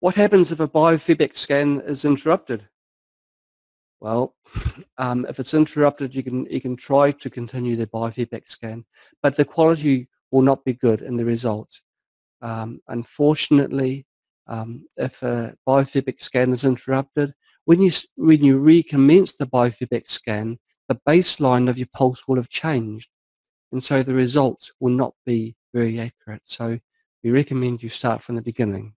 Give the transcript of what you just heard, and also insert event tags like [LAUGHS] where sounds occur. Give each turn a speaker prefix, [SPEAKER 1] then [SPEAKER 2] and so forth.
[SPEAKER 1] What happens if a biofeedback scan is interrupted? Well, [LAUGHS] um, if it's interrupted, you can you can try to continue the biofeedback scan, but the quality will not be good in the result. Um, unfortunately, um, if a biofeedback scan is interrupted, when you when you recommence the biofeedback scan, the baseline of your pulse will have changed, and so the results will not be very accurate. So we recommend you start from the beginning.